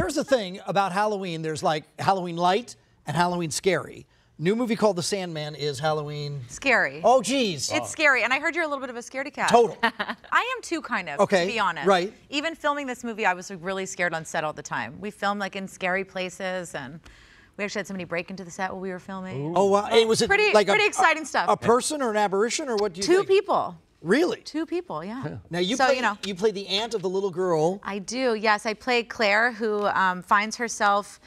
here's the thing about Halloween. There's like Halloween light and Halloween scary. New movie called The Sandman is Halloween. Scary. Oh, geez. It's scary, and I heard you're a little bit of a scaredy cat. Total. I am too, kind of. Okay, To be honest. right. Even filming this movie, I was really scared on set all the time. We filmed like in scary places, and we actually had somebody break into the set while we were filming. Oh, wow. It was it Pretty- like a- pretty exciting a- stuff. A person or an apparition or what do you Two think? people. Really? Two people. Yeah. Now you so play, you know. you play the aunt of the little girl. I do, yes. I play Claire, who um, finds herself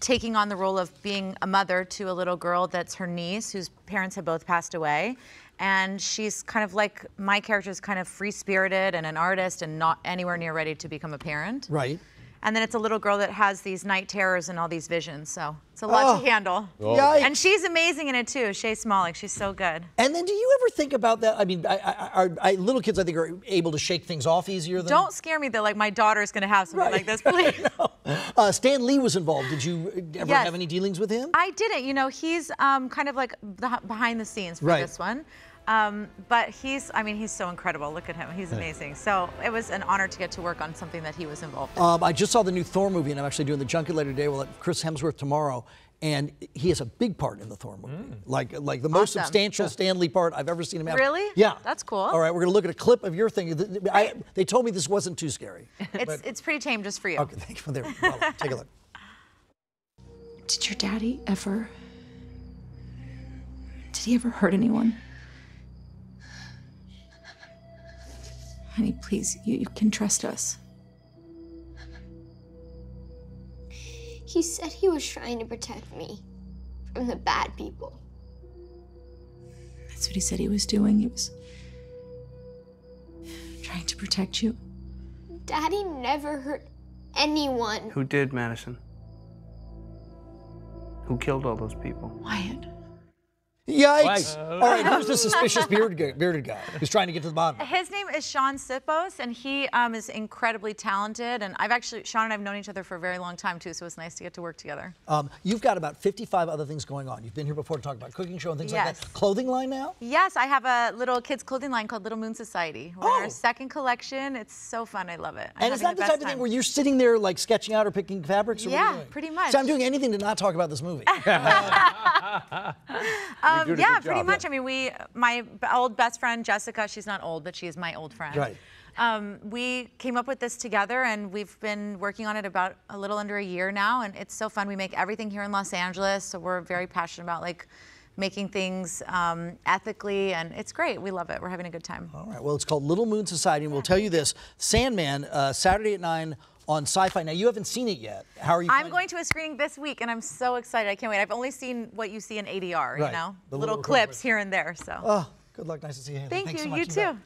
taking on the role of being a mother to a little girl that's her niece, whose parents have both passed away. And she's kind of like my character is kind of free spirited and an artist and not anywhere near ready to become a parent. Right. And then it's a little girl that has these night terrors and all these visions. So it's a lot Oh. to handle. Yikes. And she's amazing in it too, Shay Smalling. She's so good. And then, do you ever think about that? I mean, I, I, I, I, little kids, I think, are able to shake things off easier than. Don't scare me though, like my daughter's gonna have something Right. like this, please. Uh, Stan Lee was involved. Did you ever Yes. have any dealings with him? I didn't. You know, he's um, kind of like behind the scenes for Right. this one. Um, but he's, I mean, he's so incredible. Look at him. He's amazing. So it was an honor to get to work on something that he was involved in. Um, I just saw the new Thor movie, and I'm actually doing the junket later today. We'll let Chris Hemsworth tomorrow, and he has a big part in the Thor movie, like like the most Awesome. substantial Stan Lee part I've ever seen him have. Really? Yeah. That's cool. All right, we're gonna look at a clip of your thing. Th- th- I, they told me this wasn't too scary. it's, it's pretty tame just for you. Okay, thank you. For there, well, take a look. Did your daddy ever. Did he ever hurt anyone? Honey, please, you, you can trust us. He said he was trying to protect me from the bad people. That's what he said he was doing. He was trying to protect you. Daddy never hurt anyone. Who did, Madison? Who killed all those people? Wyatt. Yikes! All right, who's the suspicious bearded guy, bearded guy who's trying to get to the bottom? His name is Sean Sipos, and he um, is incredibly talented. And I've actually, Sean and I've known each other for a very long time too, so it's nice to get to work together. Um, you've got about 55 other things going on. You've been here before to talk about cooking show and things like that. Clothing line now? Yes, I have a little kids clothing line called Little Moon Society. We're Oh. our second collection. It's so fun. I love it. I'm And is having that the best type of thing where you're sitting there like sketching out or picking fabrics? Or what Yeah, doing? pretty much. So I'm doing anything to not talk about this movie. Um, yeah, pretty job, much. I mean, we, my old best friend Jessica, she's not old, but she is my old friend. Right. Um, we came up with this together, and we've been working on it about a little under a year now, and it's so fun. We make everything here in Los Angeles, so we're very passionate about like making things um, ethically, and it's great. We love it. We're having a good time. All right. Well, it's called Little Moon Society, and we'll tell you this: Sandman, uh, Saturday at nine on SYFY. Now you haven't seen it yet. How are you? I'm going to a screening this week, and I'm so excited. I can't wait. I've only seen what you see in ADR, you know, The little little clips here and there. So, Oh, good luck. Nice to see you. Haylie. thank Thanks you. so you too.